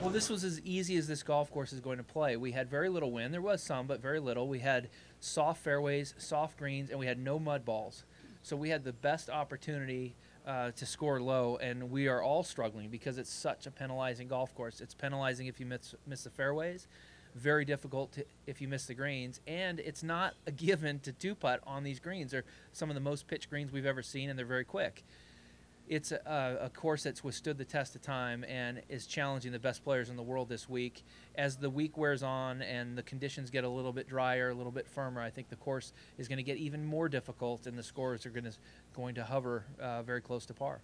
Well, this was as easy as this golf course is going to play. We had very little wind. There was some, but very little. We had soft fairways, soft greens, and we had no mud balls. So we had the best opportunity uh, to score low, and we are all struggling because it's such a penalizing golf course. It's penalizing if you miss, miss the fairways, very difficult to, if you miss the greens, and it's not a given to two putt on these greens. They're some of the most pitched greens we've ever seen, and they're very quick it's a, a, course that's withstood the test of time and is challenging the best players in the world this week. As the week wears on and the conditions get a little bit drier, a little bit firmer, I think the course is going to get even more difficult, and the scores are going to going to hover uh, very close to par.